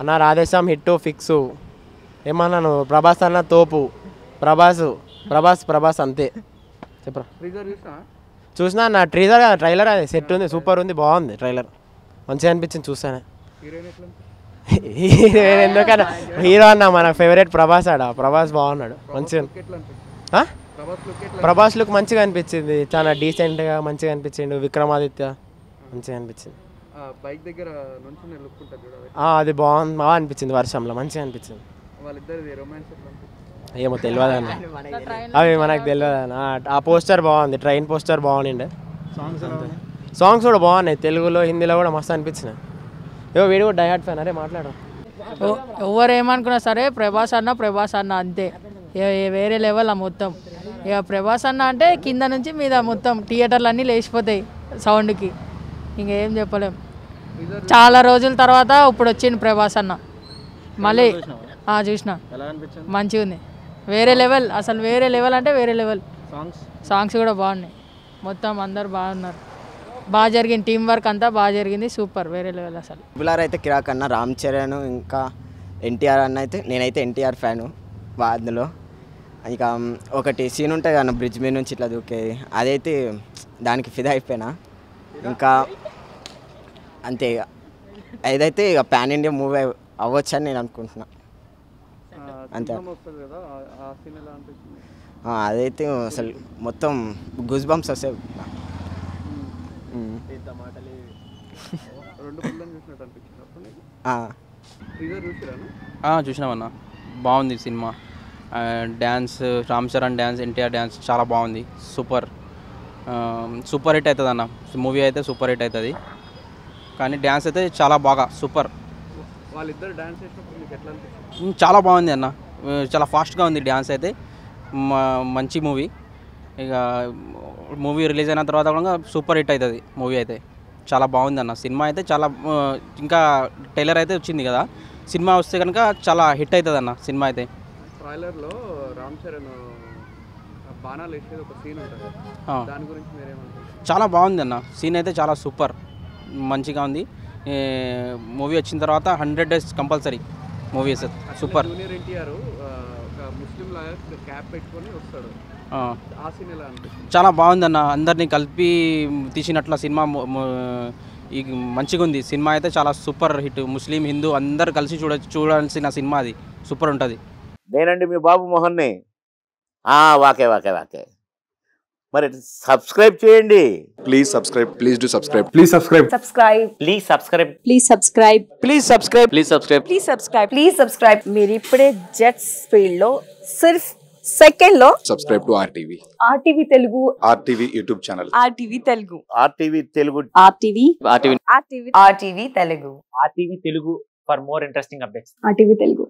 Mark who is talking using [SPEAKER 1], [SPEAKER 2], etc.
[SPEAKER 1] అన్న Radhe Shyam hit fix. ఏమన్నాను ప్రభాస్ అన్న తోపు. ప్రభాస్ ప్రభాస్ ప్రభాస్ అంతే. చెప్పరా?
[SPEAKER 2] చూసినా?
[SPEAKER 1] నా ట్రీజర్ ట్రైలర్ అది. సెట్ ఉంది సూపర్ ఉంది బాగుంది ట్రైలర్ మంచిగా అనిపించింది చూసానే
[SPEAKER 2] హీరోయిన్
[SPEAKER 1] ఎందుకన్నా? హీరో అన్న మన ఫేవరెట్ ప్రభాస్ ఆడ? ప్రభాస్ బాగున్నాడు మంచిగా.
[SPEAKER 2] ప్రభాస్ లుక్
[SPEAKER 1] మంచిగా అనిపించింది. చాలా డీసెంట్గా మంచిగా అనిపించిండు విక్రమాదిత్య. మంచిగా అనిపించింది.
[SPEAKER 2] బైక్ దగ్గర
[SPEAKER 1] ఆ, అది బాగుంది. బాగా అనిపించింది వర్షంలో. మంచిగా అనిపించింది.
[SPEAKER 2] వాళ్ళిద్దరిది రొమాన్స్
[SPEAKER 1] ఏమో తెలియదు అన్న అవి మనకు తెలియదు అన్న ఆ- పోస్టర్ బాగుంది. ట్రైన్ పోస్టర్ బాగుండే సాంగ్స్ కూడా బాగున్నాయి. తెలుగులో హిందీలో కూడా మస్తు అనిపించినాయి. ఏవో వీడు కూడా డైహార్ట్ ఫ్యాన్ అరే మాట్లాడు.
[SPEAKER 3] ఎవ- ఎవరు ఏమనుకున్నా సరే ప్రభాస్ అన్న ప్రభాస్ అన్న అంతే. వేరే లెవెల్ ఆ మొత్తం. ఇక ప్రభాస్ అన్న అంటే కింద నుంచి మీద మొత్తం. థియేటర్లు అన్నీ లేచిపోతాయి సౌండ్కి ఇంకేం చెప్పలేం. చాలా రోజుల తర్వాత ఇప్పుడు వచ్చింది ప్రభాస్ అన్న. మళ్ళీ ఆ, చూసిన. మంచిగా ఉంది. వేరే లెవెల్ అసలు వేరే లెవెల్ అంటే వేరే లెవెల్.
[SPEAKER 2] సాంగ్స్?
[SPEAKER 3] సాంగ్స్ కూడా బాగున్నాయి. మొత్తం అందరు బాగున్నారు. బాగా జరిగింది టీం వర్క్ అంతా బాగా జరిగింది సూపర్ వేరే లెవెల్ అసలు.
[SPEAKER 4] రెగ్యులర్ అయితే కిరాక్ అన్న రామ్ చరణ్ ఇంకా ఎన్టీఆర్ అన్న అయితే నేనైతే ఎన్టీఆర్ ఫ్యాను అందులో ఇక ఒకటి సీన్ ఉంటుంది అన్న బ్రిడ్జ్ మీద నుంచి ఇట్లా దూకేది. అదైతే దానికి ఫిదా అయిపోయినా. ఇంకా అంతే ఇక. ఏదైతే ఇక పాన్ ఇండియా మూవీ అవ్వచ్చు అని నేను అనుకుంటున్నా. అంతే. అదైతే అసలు మొత్తం గుజ్ బంప్స్ వస్తాయి
[SPEAKER 5] చూసినామన్న. బాగుంది cinema. Dance Ram Charan dance NTR dance చాలా బాగుంది. సూపర్. సూపర్ హిట్ అవుతుంది అన్న మూవీ అయితే సూపర్ హిట్ అవుతుంది. కానీ డ్యాన్స్ అయితే చాలా బాగా సూపర్.
[SPEAKER 2] వాళ్ళిద్దరు డాన్స్ చేసినప్పుడు మీకు ఎట్లా అనిపించింది
[SPEAKER 5] చాలా బాగుంది అన్న. చాలా ఫాస్ట్గా ఉంది డ్యాన్స్ అయితే. మంచి మూవీ. ఇక మూవీ రిలీజ్ అయిన తర్వాత కూడా సూపర్ హిట్ అవుతుంది మూవీ అయితే. చాలా బాగుంది అన్న. సినిమా అయితే చాలా ఇంకా టైలర్ అయితే వచ్చింది కదా. సినిమా వస్తే కనుక చాలా హిట్ అవుతుంది అన్న సినిమా అయితే.
[SPEAKER 2] ట్రైలర్లో రామ్ చరణ్ బాణాలు వేసేది ఒక సీన్ ఉంటుంది. దాని గురించి
[SPEAKER 5] చాలా బాగుంది అన్న. సీన్ అయితే చాలా సూపర్. మంచిగా ఉంది. మూవీ వచ్చిన తర్వాత hundred days compulsory movies super.
[SPEAKER 2] Junior NTR ఒక ముస్లిం లాగా క్యాప్ పెట్టుకొని వస్తాడు.
[SPEAKER 5] ఆ.
[SPEAKER 2] ఆ సీన్ ఎలా అనిపించింది
[SPEAKER 5] చాలా బాగుంది అన్న అందరినీ కలిపి తీసినట్ల సినిమా ఈ మంచిగా ఉంది. సినిమా అయితే చాలా సూపర్ హిట్. ముస్లిం హిందూ అందరు కలిసి చూడ చూడాల్సిన సినిమా అది. సూపర్ ఉంటుంది.
[SPEAKER 6] నేనండి మీ బాబు మోహన్ని. ఆ, వాకే వాకే వాకే. మరి సబ్స్క్రైబ్ చేయండి
[SPEAKER 7] please subscribe please do subscribe please subscribe
[SPEAKER 8] subscribe
[SPEAKER 6] please subscribe
[SPEAKER 8] please subscribe
[SPEAKER 1] please subscribe
[SPEAKER 6] please subscribe
[SPEAKER 8] please subscribe please subscribe మీరు ఇప్పుడే జెట్స్ ఫీల్డ్లో సిర్ఫ్ సెకండ్లో
[SPEAKER 7] subscribe to RTV
[SPEAKER 8] RTV Telugu
[SPEAKER 7] RTV YouTube channel
[SPEAKER 8] RTV Telugu
[SPEAKER 6] RTV Telugu
[SPEAKER 8] RTV
[SPEAKER 6] RTV
[SPEAKER 8] RTV RTV Telugu
[SPEAKER 9] RTV Telugu for more interesting updates
[SPEAKER 8] RTV Telugu